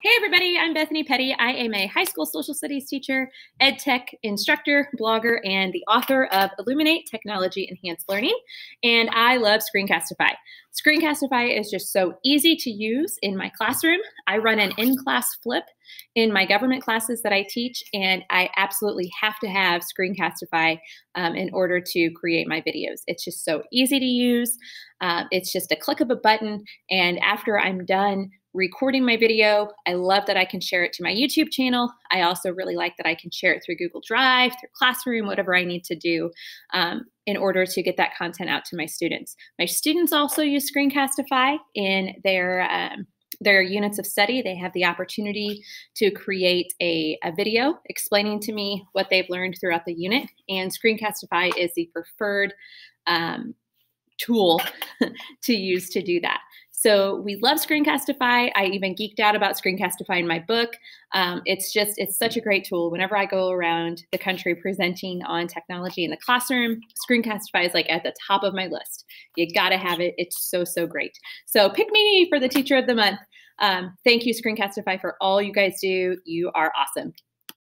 Hey everybody, I'm Bethany Petty. I am a high school social studies teacher, ed tech instructor, blogger, and the author of Illuminate Technology Enhanced Learning. And I love Screencastify. Screencastify is just so easy to use in my classroom. I run an in-class flip in my government classes that I teach, and I absolutely have to have Screencastify um, in order to create my videos. It's just so easy to use. Uh, it's just a click of a button, and after I'm done recording my video. I love that I can share it to my YouTube channel. I also really like that I can share it through Google Drive, through Classroom, whatever I need to do um, in order to get that content out to my students. My students also use Screencastify in their um, their units of study. They have the opportunity to create a, a video explaining to me what they've learned throughout the unit, and Screencastify is the preferred um, tool to use to do that. So we love Screencastify. I even geeked out about Screencastify in my book. Um, it's just, it's such a great tool. Whenever I go around the country presenting on technology in the classroom, Screencastify is like at the top of my list. You gotta have it. It's so, so great. So pick me for the teacher of the month. Um, thank you, Screencastify, for all you guys do. You are awesome.